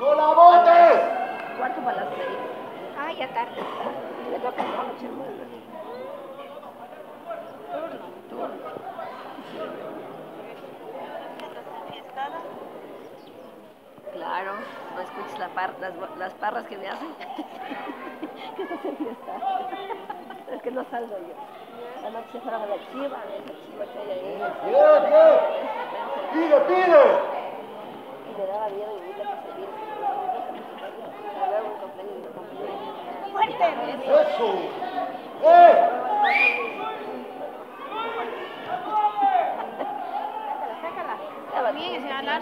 ¡No la botes! ¿Cuánto para las seis? Ah, ya tarde. Le toca la noche. Claro, no escuches la par, las, las, parras que me hacen. que estás en es que no salgo yo. La noche fuera de la chiva, de esa chiva que hay ahí. ¡Pide, pide! Me daba miedo y un cumpleaños, cumpleaños. Fuerte. ¡Eso! ¡Eh! Estaba Bien, señora